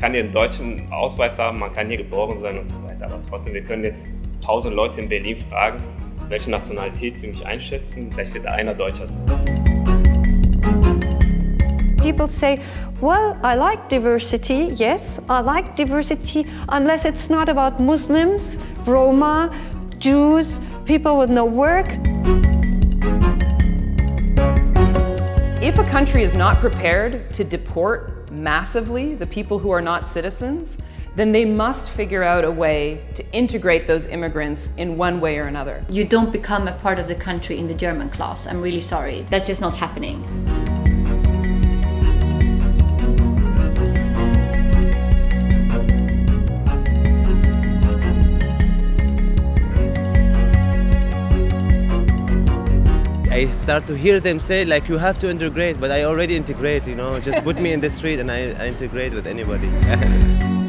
kann hier einen deutschen Ausweis haben, man kann hier geboren sein und so weiter. Aber trotzdem, wir können jetzt tausend Leute in Berlin fragen, welche Nationalität sie mich einschätzen. Vielleicht wird einer Deutscher sein. People say, well, I like diversity. Yes, I like diversity unless it's not about Muslims, Roma, Jews, people with no work. If a country is not prepared to deport massively the people who are not citizens, then they must figure out a way to integrate those immigrants in one way or another. You don't become a part of the country in the German class. I'm really sorry. That's just not happening. I start to hear them say like you have to integrate, but I already integrate, you know, just put me in the street and I, I integrate with anybody.